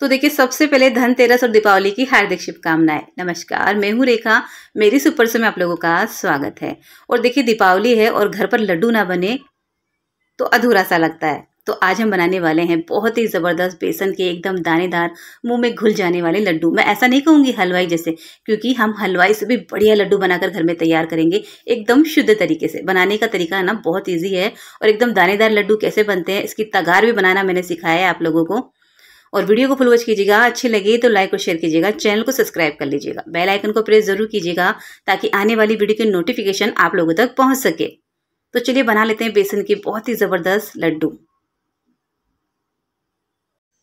तो देखिए, सबसे पहले धनतेरस और दीपावली की हार्दिक शुभकामनाएँ। नमस्कार, मैं हूँ रेखा। मेरी सुपर से में आप लोगों का स्वागत है। और देखिए, दीपावली है और घर पर लड्डू ना बने तो अधूरा सा लगता है। तो आज हम बनाने वाले हैं बहुत ही ज़बरदस्त बेसन के एकदम दानेदार, मुँह में घुल जाने वाले लड्डू। मैं ऐसा नहीं कहूँगी हलवाई जैसे, क्योंकि हम हलवाई से भी बढ़िया लड्डू बनाकर घर में तैयार करेंगे। एकदम शुद्ध तरीके से। बनाने का तरीका है ना बहुत ईजी है और एकदम दानेदार लड्डू कैसे बनते हैं, इसकी तगार भी बनाना मैंने सिखाया है आप लोगों को। और वीडियो को फुल वॉच कीजिएगा, अच्छी लगे तो लाइक और शेयर कीजिएगा चैनल को सब्सक्राइब कर लीजिएगा बेल आइकन को प्रेस ज़रूर कीजिएगा ताकि आने वाली वीडियो की नोटिफिकेशन आप लोगों तक पहुँच सके। तो चलिए बना लेते हैं बेसन के बहुत ही ज़बरदस्त लड्डू।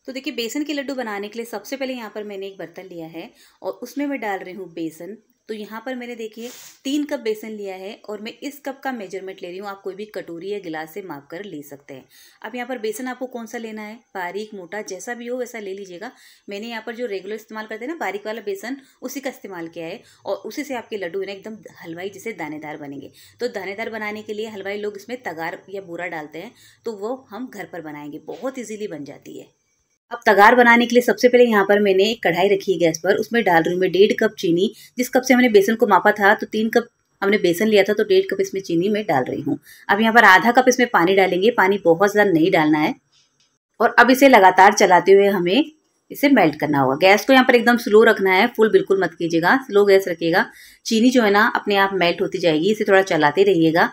तो देखिए, बेसन के लड्डू बनाने के लिए सबसे पहले यहाँ पर मैंने एक बर्तन लिया है और उसमें मैं डाल रही हूँ बेसन। तो यहाँ पर मैंने देखिए, तीन कप बेसन लिया है और मैं इस कप का मेज़रमेंट ले रही हूँ। आप कोई भी कटोरी या गिलास से माप कर ले सकते हैं। अब यहाँ पर बेसन आपको कौन सा लेना है? बारीक, मोटा, जैसा भी हो वैसा ले लीजिएगा। मैंने यहाँ पर जो रेगुलर इस्तेमाल करते हैं ना, बारीक वाला बेसन, उसी का इस्तेमाल किया है और उसी से आपके लड्डू ना, एकदम हलवाई जैसे दानेदार बनेंगे। तो दानेदार बनाने के लिए हलवाई लोग इसमें तगार या बूरा डालते हैं तो वो हम घर पर बनाएँगे। बहुत ईजीली बन जाती है। अब तगार बनाने के लिए सबसे पहले यहाँ पर मैंने एक कढ़ाई रखी है गैस पर। उसमें डाल रही हूँ मैं डेढ़ कप चीनी। जिस कप से हमने बेसन को मापा था तो तीन कप हमने बेसन लिया था तो डेढ़ कप इसमें चीनी मैं डाल रही हूँ। अब यहाँ पर आधा कप इसमें पानी डालेंगे। पानी बहुत ज़्यादा नहीं डालना है। और अब इसे लगातार चलाते हुए हमें इसे मेल्ट करना होगा। गैस को यहाँ पर एकदम स्लो रखना है। फुल बिल्कुल मत कीजिएगा। स्लो गैस रखिएगा। चीनी जो है ना, अपने आप मेल्ट होती जाएगी। इसे थोड़ा चलाते रहिएगा।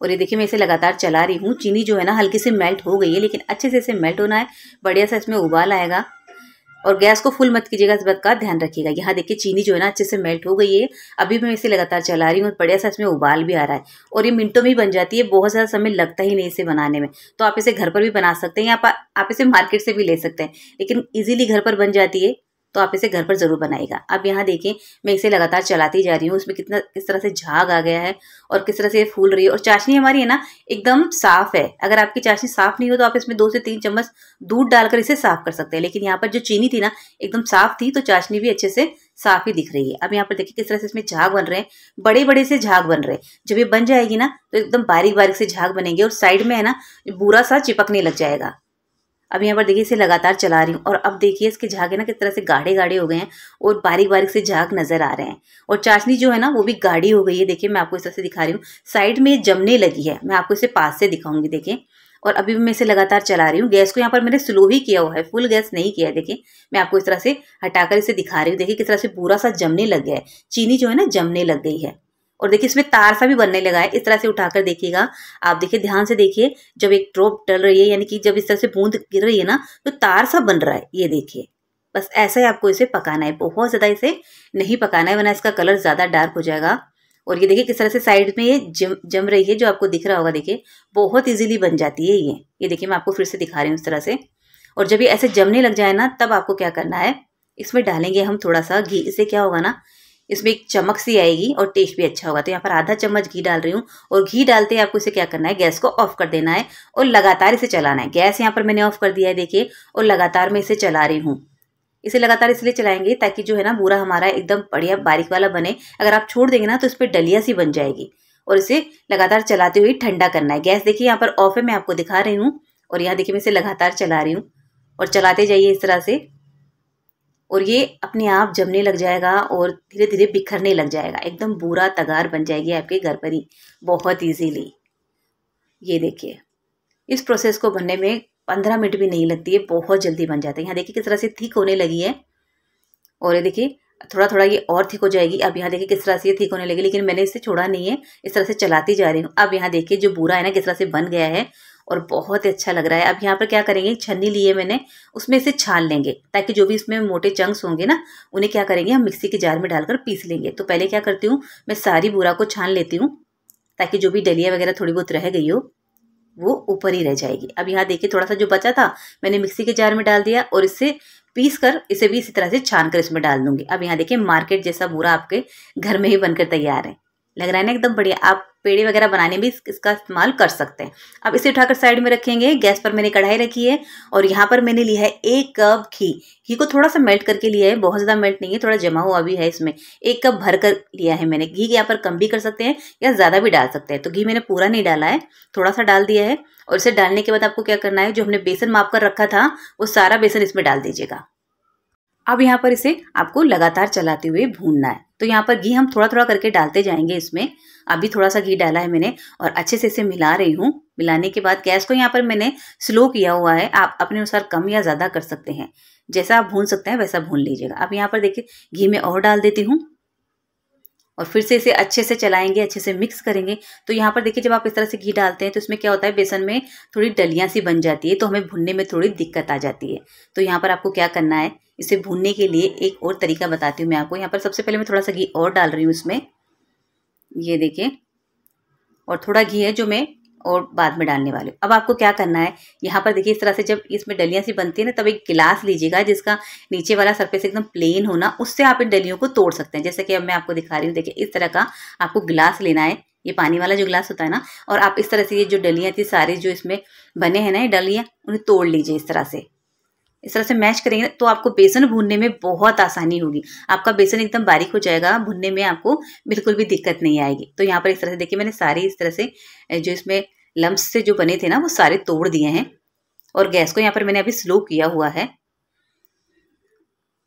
और ये देखिए मैं इसे लगातार चला रही हूँ। चीनी जो है ना हल्की से मेल्ट हो गई है, लेकिन अच्छे से इसे मेल्ट होना है। बढ़िया सा इसमें उबाल आएगा। और गैस को फुल मत कीजिएगा, इस बात का ध्यान रखिएगा। यहाँ देखिए चीनी जो है ना अच्छे से मेल्ट हो गई है। अभी मैं इसे लगातार चला रही हूँ और बढ़िया सा इसमें उबाल भी आ रहा है। और ये मिनटों में ही बन जाती है, बहुत ज़्यादा समय लगता ही नहीं इसे बनाने में। तो आप इसे घर पर भी बना सकते हैं या आप इसे मार्केट से भी ले सकते हैं। लेकिन ईजिली घर पर बन जाती है। तो आप इसे घर पर ज़रूर बनाएगा अब यहाँ देखें मैं इसे लगातार चलाती जा रही हूँ। उसमें कितना, किस तरह से झाग आ गया है और किस तरह से ये फूल रही है। और चाशनी हमारी है ना, एकदम साफ़ है। अगर आपकी चाशनी साफ़ नहीं हो तो आप इसमें दो से तीन चम्मच दूध डालकर इसे साफ़ कर सकते हैं। लेकिन यहाँ पर जो चीनी थी ना, एकदम साफ़ थी तो चाशनी भी अच्छे से साफ़ ही दिख रही है। अब यहाँ पर देखिए, किस तरह से इसमें झाग बन रहे हैं। बड़े बड़े से झाग बन रहे हैं। जब ये बन जाएगी ना तो एकदम बारीक बारीक से झाग बनेंगे और साइड में है ना बुरा सा चिपकने लग जाएगा। अब यहाँ पर देखिए, इसे लगातार चला रही हूँ और अब देखिए, इसके झागे ना, किस तरह से गाढ़े गाढ़े हो गए हैं और बारीक बारीक से झाग नज़र आ रहे हैं। और चाशनी जो है ना, वो भी गाढ़ी हो गई है। देखिए, मैं आपको इस तरह से दिखा रही हूँ। साइड में जमने लगी है। मैं आपको इसे पास से दिखाऊँगी, देखिए। और अभी मैं इसे लगातार चला रही हूँ। गैस को यहाँ पर मैंने स्लो ही किया हुआ है। फुल गैस नहीं किया है, देखिए। मैं आपको इस तरह से हटाकर इसे दिखा रही हूँ। देखिए, किस तरह से पूरा सा जमने लग गया है। चीनी जो है ना, जमने लग गई है। और देखिए इसमें तार सा भी बनने लगा है, इस तरह से उठाकर देखिएगा। आप देखिए, ध्यान से देखिए, जब एक ड्रॉप टल रही है, यानी कि जब इस तरह से बूंद गिर रही है ना तो तार सा बन रहा है, ये देखिए। बस ऐसा ही आपको इसे पकाना है, बहुत ज़्यादा इसे नहीं पकाना है, वरना इसका कलर ज़्यादा डार्क हो जाएगा। और ये देखिए किस तरह से साइड में ये जम जम रही है, जो आपको दिख रहा होगा, देखिए, बहुत इजीली बन जाती है ये। ये देखिए, मैं आपको फिर से दिखा रही हूँ इस तरह से। और जब ये ऐसे जमने लग जाए ना, तब आपको क्या करना है, इसमें डालेंगे हम थोड़ा सा घी। इससे क्या होगा ना इसमें एक चमक सी आएगी और टेस्ट भी अच्छा होगा। तो यहाँ पर आधा चम्मच घी डाल रही हूँ और घी डालते ही आपको इसे क्या करना है? गैस को ऑफ़ कर देना है और लगातार इसे चलाना है। गैस यहाँ पर मैंने ऑफ़ कर दिया है, देखिए, और लगातार मैं इसे चला रही हूँ। इसे लगातार इसलिए चलाएँगे ताकि जो है ना, बूरा हमारा एकदम बढ़िया बारीक वाला बने। अगर आप छोड़ देंगे ना तो इस पर डलिया सी बन जाएगी और इसे लगातार चलाते हुए ठंडा करना है। गैस देखिए, यहाँ पर ऑफ़ है, मैं आपको दिखा रही हूँ और यहाँ देखिए, मैं इसे लगातार चला रही हूँ और चलाते जाइए इस तरह से। और ये अपने आप जमने लग जाएगा और धीरे धीरे बिखरने लग जाएगा। एकदम बुरा तगार बन जाएगी आपके घर पर ही, बहुत इजीली ये देखिए, इस प्रोसेस को बनने में पंद्रह मिनट भी नहीं लगती है, बहुत जल्दी बन जाता है। यहाँ देखिए किस तरह से थिक होने लगी है। और ये देखिए थोड़ा थोड़ा ये और थिक हो जाएगी। अब यहाँ देखिए किस तरह से ये थिक होने लगी, लेकिन मैंने इसे छोड़ा नहीं है, इस तरह से चलाती जा रही हूँ। अब यहाँ देखिए जो बुरा है ना, किस तरह से बन गया है और बहुत ही अच्छा लग रहा है। अब यहाँ पर क्या करेंगे? छन्नी लिए मैंने, उसमें इसे छान लेंगे ताकि जो भी इसमें मोटे चंक्स होंगे ना, उन्हें क्या करेंगे? हम मिक्सी के जार में डालकर पीस लेंगे। तो पहले क्या करती हूँ, मैं सारी बूरा को छान लेती हूँ ताकि जो भी डलिया वगैरह थोड़ी बहुत रह गई हो, वो ऊपर ही रह जाएगी। अब यहाँ देखिए, थोड़ा सा जो बचा था, मैंने मिक्सी के जार में डाल दिया और इससे पीस कर इसे भी इसी तरह से छान कर इसमें डाल दूँगी। अब यहाँ देखिए, मार्केट जैसा बूरा आपके घर में ही बनकर तैयार है। लग रहा है ना एकदम बढ़िया। आप पेड़े वगैरह बनाने में इसका इस्तेमाल कर सकते हैं। अब इसे उठाकर साइड में रखेंगे। गैस पर मैंने कढ़ाई रखी है और यहाँ पर मैंने लिया है एक कप घी। घी को थोड़ा सा मेल्ट करके लिया है। बहुत ज़्यादा मेल्ट नहीं है, थोड़ा जमा हुआ भी है इसमें। एक कप भर कर लिया है मैंने। घी यहाँ पर कम भी कर सकते हैं या ज़्यादा भी डाल सकते हैं। तो घी मैंने पूरा नहीं डाला है थोड़ा सा डाल दिया है और इसे डालने के बाद आपको क्या करना है, जो हमने बेसन माप कर रखा था, वो सारा बेसन इसमें डाल दीजिएगा। अब यहाँ पर इसे आपको लगातार चलाते हुए भूनना है। तो यहाँ पर घी हम थोड़ा थोड़ा करके डालते जाएँगे इसमें। अभी थोड़ा सा घी डाला है मैंने और अच्छे से इसे मिला रही हूँ। मिलाने के बाद गैस को यहाँ पर मैंने स्लो किया हुआ है। आप अपने अनुसार कम या ज़्यादा कर सकते हैं। जैसा आप भून सकते हैं वैसा भून लीजिएगा। अब यहाँ पर देखिए, घी में और डाल देती हूँ। और फिर से इसे अच्छे से चलाएँगे, अच्छे से मिक्स करेंगे। तो यहाँ पर देखिए, जब आप इस तरह से घी डालते हैं तो इसमें क्या होता है, बेसन में थोड़ी डलियाँ सी बन जाती है तो हमें भुनने में थोड़ी दिक्कत आ जाती है। तो यहाँ पर आपको क्या करना है, इसे भूनने के लिए एक और तरीका बताती हूँ मैं आपको। यहाँ पर सबसे पहले मैं थोड़ा सा घी और डाल रही हूँ इसमें। ये देखिए, और थोड़ा घी है जो मैं और बाद में डालने वाले अब आपको क्या करना है? यहाँ पर देखिए, इस तरह से जब इसमें डलियाँ सी बनती है ना, तब एक गिलास लीजिएगा जिसका नीचे वाला सरफेस एकदम प्लेन होना उससे आप इन डलियों को तोड़ सकते हैं। जैसे कि अब मैं आपको दिखा रही हूँ, देखिए, इस तरह का आपको गिलास लेना है। ये पानी वाला जो गिलास होता है ना, और आप इस तरह से ये जो डलियाँ थी, सारे जो इसमें बने हैं ना, ये डलियाँ, उन्हें तोड़ लीजिए इस तरह से। इस तरह से मैश करेंगे तो आपको बेसन भूनने में बहुत आसानी होगी। आपका बेसन एकदम बारीक हो जाएगा, भूनने में आपको बिल्कुल भी दिक्कत नहीं आएगी। तो यहाँ पर इस तरह से देखिए, मैंने सारी इस तरह से, जो इसमें लम्ब से जो बने थे ना, वो सारे तोड़ दिए हैं। और गैस को यहाँ पर मैंने अभी स्लो किया हुआ है।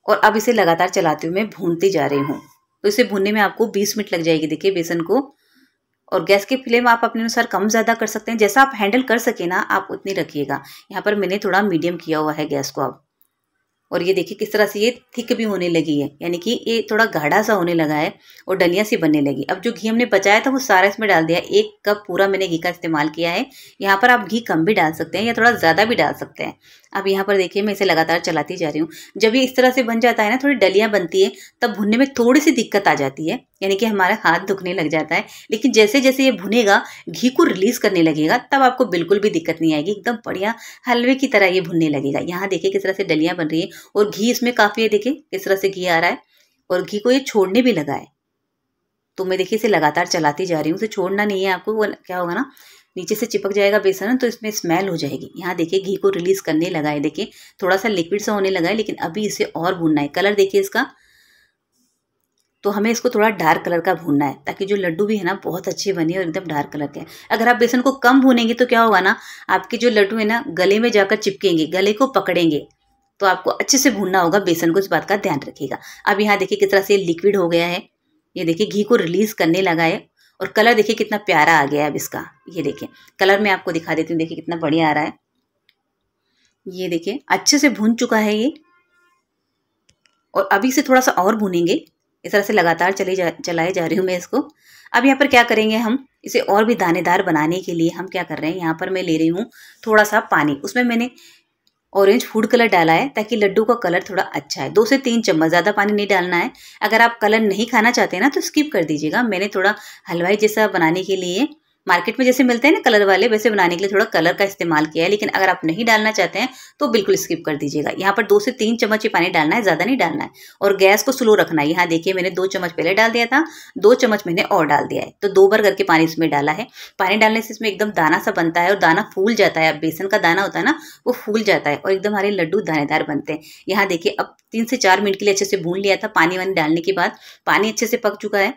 और अब इसे लगातार चलाते हुए मैं भूनती जा रही हूँ। तो इसे भूनने में आपको 20 मिनट लग जाएगी, देखिए, बेसन को। और गैस की फ्लेम आप अपने अनुसार कम ज़्यादा कर सकते हैं। जैसा आप हैंडल कर सके ना, आप उतनी रखिएगा। यहाँ पर मैंने थोड़ा मीडियम किया हुआ है गैस को अब। और ये देखिए किस तरह से ये थिक भी होने लगी है, यानी कि ये थोड़ा गाढ़ा सा होने लगा है और डलिया सी बनने लगी। अब जो घी हमने बचाया था, वो सारा इसमें डाल दिया। एक कप पूरा मैंने घी का इस्तेमाल किया है। यहाँ पर आप घी कम भी डाल सकते हैं या थोड़ा ज़्यादा भी डाल सकते हैं। अब यहाँ पर देखिए, मैं इसे लगातार चलाती जा रही हूँ। जब ये इस तरह से बन जाता है ना, थोड़ी डलियाँ बनती है, तब भुनने में थोड़ी सी दिक्कत आ जाती है, यानी कि हमारा हाथ दुखने लग जाता है। लेकिन जैसे जैसे ये भुनेगा, घी को रिलीज़ करने लगेगा, तब आपको बिल्कुल भी दिक्कत नहीं आएगी। एकदम बढ़िया हलवे की तरह ये भुनने लगेगा। यहाँ देखिए किस तरह से डलियाँ बन रही है और घी इसमें काफ़ी है, देखिए किस तरह से घी आ रहा है और घी को ये छोड़ने भी लगा है। तो मैं देखिए इसे लगातार चलाती जा रही हूँ इसे छोड़ना नहीं है आपको, वो क्या होगा ना नीचे से चिपक जाएगा बेसन तो इसमें स्मेल हो जाएगी। यहाँ देखिए, घी को रिलीज़ करने लगा है। देखिए थोड़ा सा लिक्विड सा होने लगा है, लेकिन अभी इसे और भूनना है। कलर देखिए इसका। तो हमें इसको थोड़ा डार्क कलर का भूनना है, ताकि जो लड्डू भी है ना, बहुत अच्छे बने और एकदम डार्क कलर के। अगर आप बेसन को कम भूनेंगे तो क्या होगा ना, आपके जो लड्डू है ना, गले में जाकर चिपकेंगे, गले को पकड़ेंगे तो आपको अच्छे से भूनना होगा। बेसन को इस बात का ध्यान रखिएगा। अब यहाँ देखिए, किस तरह से लिक्विड हो गया है। ये देखिए, घी को रिलीज़ करने लगा है। और कलर देखिए कितना प्यारा आ गया है अब इसका। ये देखिए, कलर मैं आपको दिखा देती हूँ, देखिए कितना बढ़िया आ रहा है। ये देखिए, अच्छे से भून चुका है ये। और अभी से थोड़ा सा और भूनेंगे। इस तरह से लगातार चले जा, चलाए जा रही हूँ मैं इसको। अब यहाँ पर क्या करेंगे हम? इसे और भी दानेदार बनाने के लिए हम क्या कर रहे हैं? यहाँ पर मैं ले रही हूँ थोड़ा सा पानी। उसमें मैंने ऑरेंज फ़ूड कलर डाला है ताकि लड्डू का कलर थोड़ा अच्छा है। दो से तीन चम्मच ज़्यादा पानी नहीं डालना है। अगर आप कलर नहीं खाना चाहते ना तो स्किप कर दीजिएगा। मैंने थोड़ा हलवाई जैसा बनाने के लिए मार्केट में जैसे मिलते हैं ना कलर वाले, वैसे बनाने के लिए थोड़ा कलर का इस्तेमाल किया है, लेकिन अगर आप नहीं डालना चाहते हैं तो बिल्कुल स्किप कर दीजिएगा। यहाँ पर दो से तीन चम्मच ही पानी डालना है, ज़्यादा नहीं डालना है। और गैस को स्लो रखना है। यहाँ देखिए, मैंने दो चम्मच पहले डाल दिया था, दो चम्मच मैंने और डाल दिया है। तो दो बार करके पानी इसमें डाला है। पानी डालने से इसमें एकदम दाना सा बनता है और दाना फूल जाता है। अब बेसन का दाना होता है ना, वो फूल जाता है और एकदम हमारे लड्डू दानेदार बनते हैं। यहाँ देखिए, अब तीन से चार मिनट के लिए अच्छे से भून लिया था। पानी वानी डालने के बाद पानी अच्छे से पक चुका है।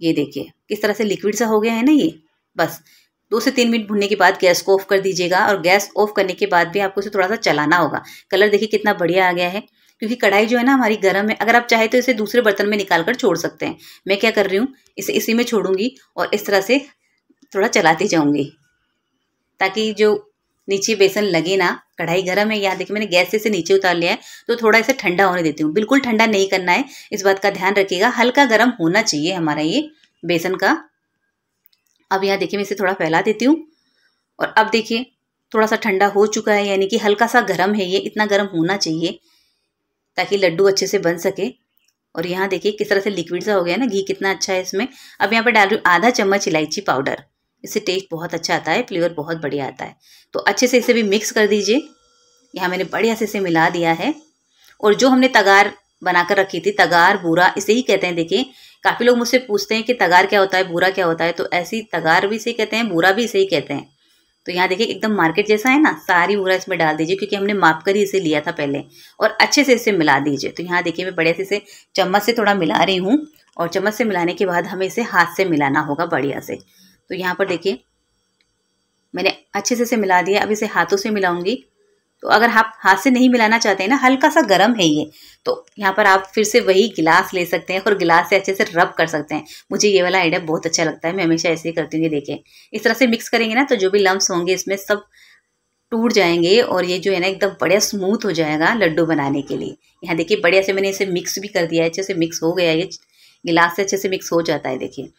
ये देखिए, किस तरह से लिक्विड सा हो गया है ना ये? बस, दो से तीन मिनट भुनने के बाद गैस को ऑफ़ कर दीजिएगा और गैस ऑफ़ करने के बाद भी आपको इसे थोड़ा सा चलाना होगा। कलर देखिए कितना बढ़िया आ गया है, क्योंकि कढ़ाई जो है ना हमारी गर्म है, अगर आप चाहे तो इसे दूसरे बर्तन में निकाल कर छोड़ सकते हैं। मैं क्या कर रही हूँ, इसे इसी में छोड़ूँगी और इस तरह से थोड़ा चलाती जाऊँगी, ताकि जो नीचे बेसन लगे ना कढ़ाई गर्म है यहाँ देखिए मैंने गैस से इसे नीचे उतार लिया है तो थोड़ा इसे ठंडा होने देती हूँ। बिल्कुल ठंडा नहीं करना है, इस बात का ध्यान रखिएगा। हल्का गर्म होना चाहिए हमारा ये बेसन का। अब यहाँ देखिए मैं इसे थोड़ा फैला देती हूँ, और अब देखिए थोड़ा सा ठंडा हो चुका है, यानी कि हल्का सा गर्म है ये, इतना गर्म होना चाहिए ताकि लड्डू अच्छे से बन सके। और यहाँ देखिए किस तरह से लिक्विड सा हो गया ना, घी कितना अच्छा है इसमें। अब यहाँ पर डाल रही हूँ आधा चम्मच इलायची पाउडर। इससे टेस्ट बहुत अच्छा आता है फ्लेवर बहुत बढ़िया आता है। तो अच्छे से इसे भी मिक्स कर दीजिए। यहाँ मैंने बढ़िया से इसे मिला दिया है। और जो हमने तगार बनाकर रखी थी, तगार, बूरा, इसे ही कहते हैं। देखिए, काफ़ी लोग मुझसे पूछते हैं कि तगार क्या होता है, बूरा क्या होता है तो ऐसी तगार भी इसे कहते हैं, बूरा भी इसे ही कहते हैं। तो यहाँ देखिए, एकदम मार्केट जैसा है ना, सारी बूरा इसमें डाल दीजिए, क्योंकि हमने माप कर ही इसे लिया था पहले। और अच्छे से इसे मिला दीजिए। तो यहाँ देखिए, मैं बढ़िया से इसे चम्मच से थोड़ा मिला रही हूँ। और चम्मच से मिलाने के बाद हमें इसे हाथ से मिलाना होगा बढ़िया से। तो यहाँ पर देखिए, मैंने अच्छे से इसे मिला दिया, अब इसे हाथों से मिलाऊँगी। तो अगर आप हाथ से नहीं मिलाना चाहते हैं ना हल्का सा गर्म है ये तो यहाँ पर आप फिर से वही गिलास ले सकते हैं और गिलास से अच्छे से रब कर सकते हैं। मुझे ये वाला आइडिया बहुत अच्छा लगता है, मैं हमेशा ऐसे ही करती हूँ, ये देखें इस तरह से मिक्स करेंगे ना तो जो भी लम्ब होंगे इसमें सब टूट जाएँगे और ये जो है ना, एकदम बढ़िया स्मूथ हो जाएगा लड्डू बनाने के लिए। यहाँ देखिए, बढ़िया से मैंने इसे मिक्स भी कर दिया है, अच्छे से मिक्स हो गया ये गिलास से अच्छे से मिक्स हो जाता है, देखिए।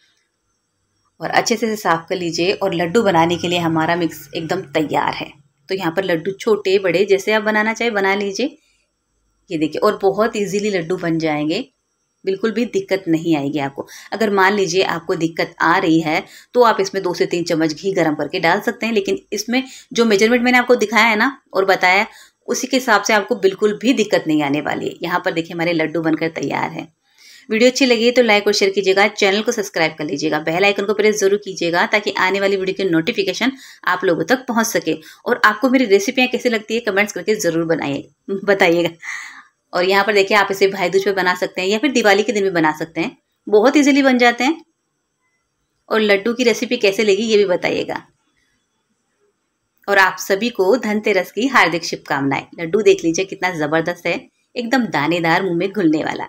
और अच्छे से साफ़ कर लीजिए और लड्डू बनाने के लिए हमारा मिक्स एकदम तैयार है। तो यहाँ पर लड्डू छोटे, बड़े जैसे आप बनाना चाहे, बना लीजिए। ये देखिए, और बहुत इजीली लड्डू बन जाएँगे। बिल्कुल भी दिक्कत नहीं आएगी आपको। अगर मान लीजिए आपको दिक्कत आ रही है तो आप इसमें दो से तीन चम्मच घी गर्म करके डाल सकते हैं। लेकिन इसमें जो मेज़रमेंट मैंने आपको दिखाया है ना, और बताया, उसी के हिसाब से आपको बिल्कुल भी दिक्कत नहीं आने वाली है। यहाँ पर देखिए, हमारे लड्डू बनकर तैयार है। वीडियो अच्छी लगी तो लाइक और शेयर कीजिएगा चैनल को सब्सक्राइब कर लीजिएगा बेल आइकन को प्रेस ज़रूर कीजिएगा ताकि आने वाली वीडियो की नोटिफिकेशन आप लोगों तक पहुँच सके। और आपको मेरी रेसिपियाँ कैसी लगती है कमेंट्स करके ज़रूर बनाइए, बताइएगा। और यहाँ पर देखिए, आप इसे भाई दूज पे बना सकते हैं या फिर दिवाली के दिन भी बना सकते हैं। बहुत ईजिली बन जाते हैं। और लड्डू की रेसिपी कैसे लगी, ये भी बताइएगा। और आप सभी को धनतेरस की हार्दिक शुभकामनाएँ। लड्डू देख लीजिए, कितना ज़बरदस्त है। एकदम दानेदार, मुँह में घुलने वाला।